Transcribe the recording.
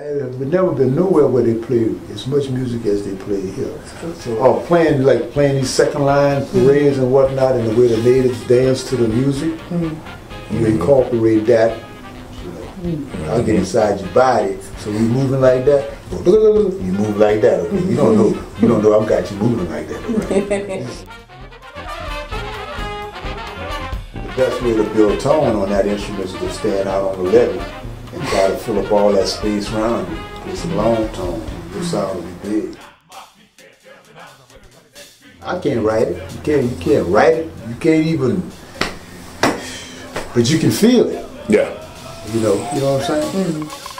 Uh, I've never been nowhere where they play as much music as they play here. So, or playing like playing these second line mm-hmm. parades and whatnot, and the way the natives dance to the music. Mm-hmm. You incorporate that. You know, mm-hmm. I'll get inside your body. So you moving like that. You move like that. Okay? You don't know. You don't know. I've got you moving like that. Right? the best way to build tone on that instrument is to stand out on the levee and try to fill up all that space around you. Get some long tone. Your sound will be big. I can't write it. You can't. You can't write it. You can't even. But you can feel it. Yeah. You know. You know what I'm saying? Mm-hmm.